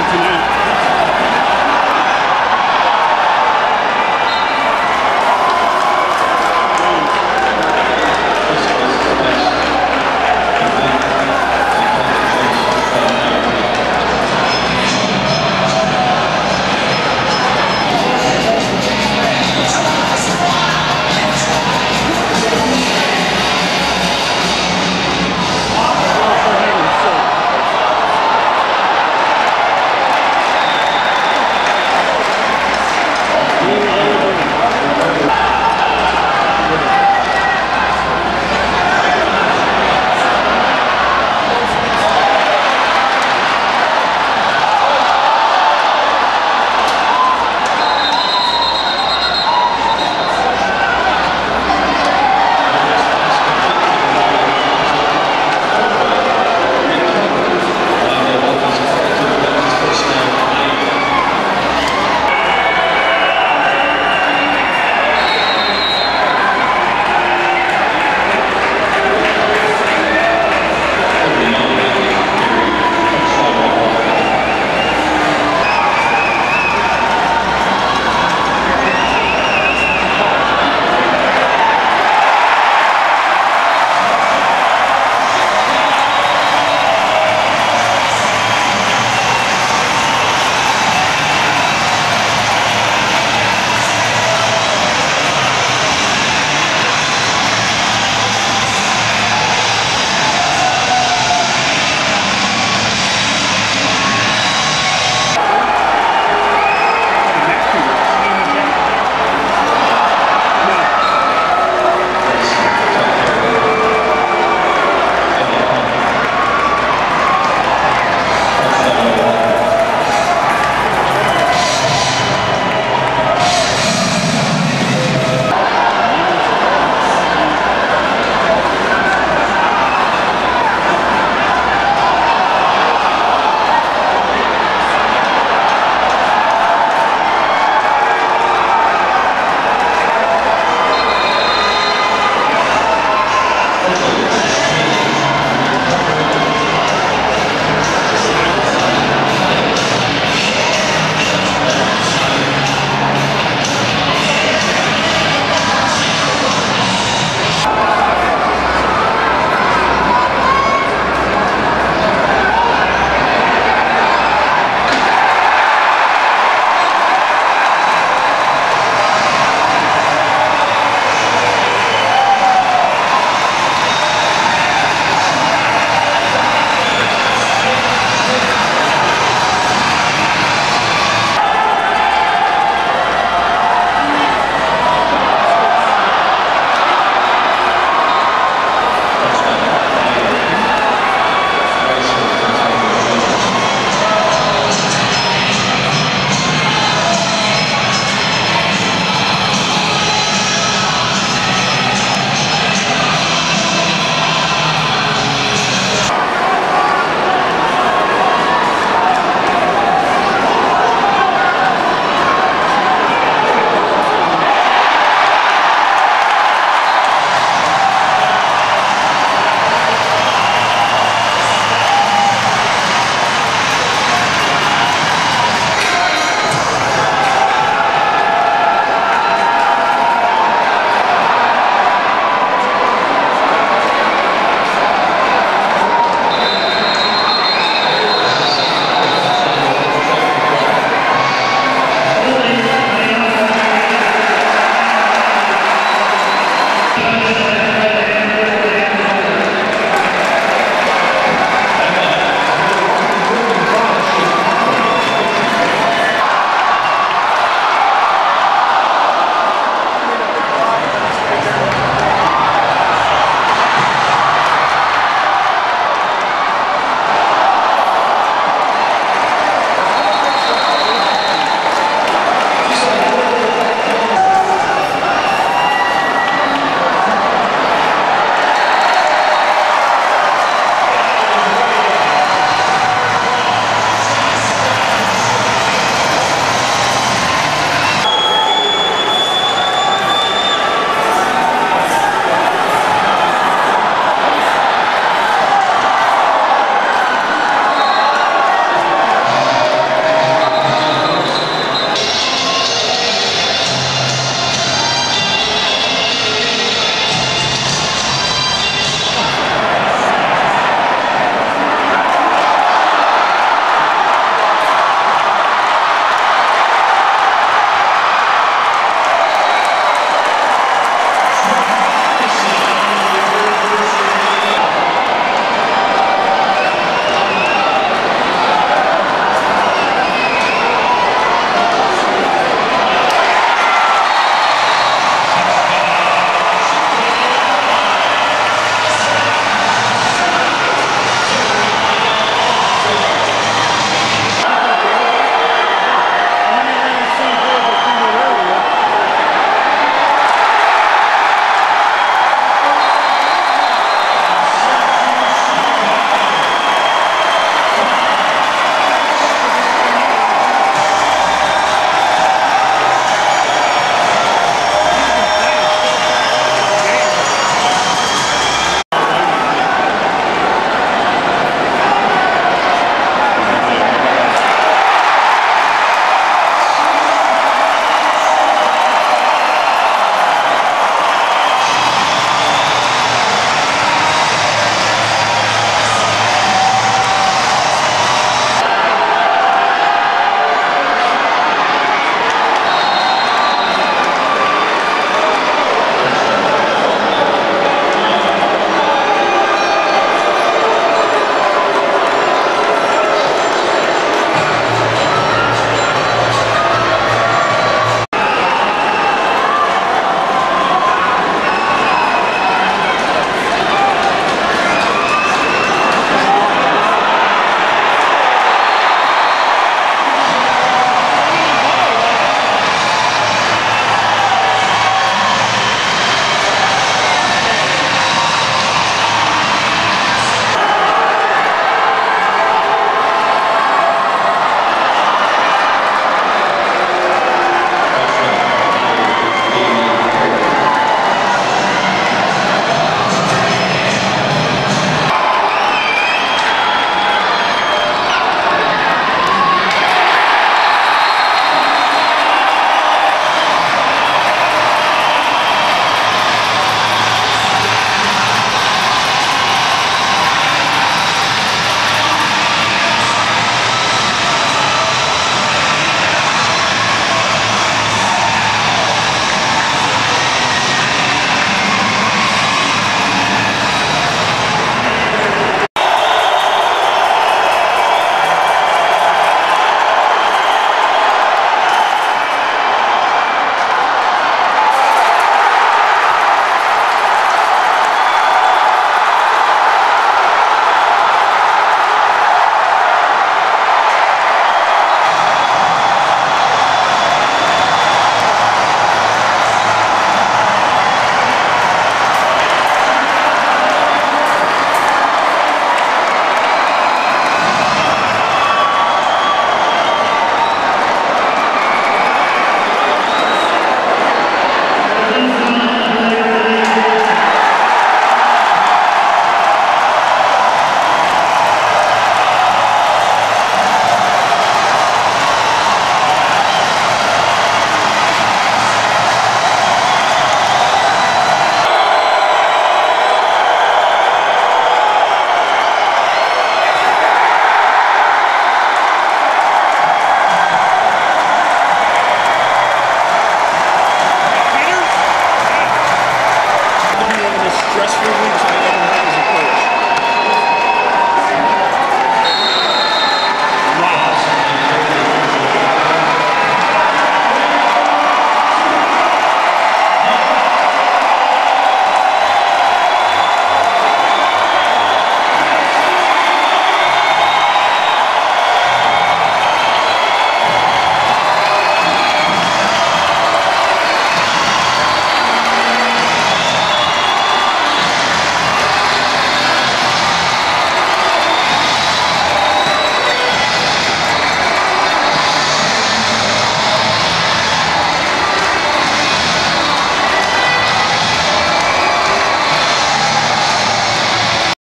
Hamilton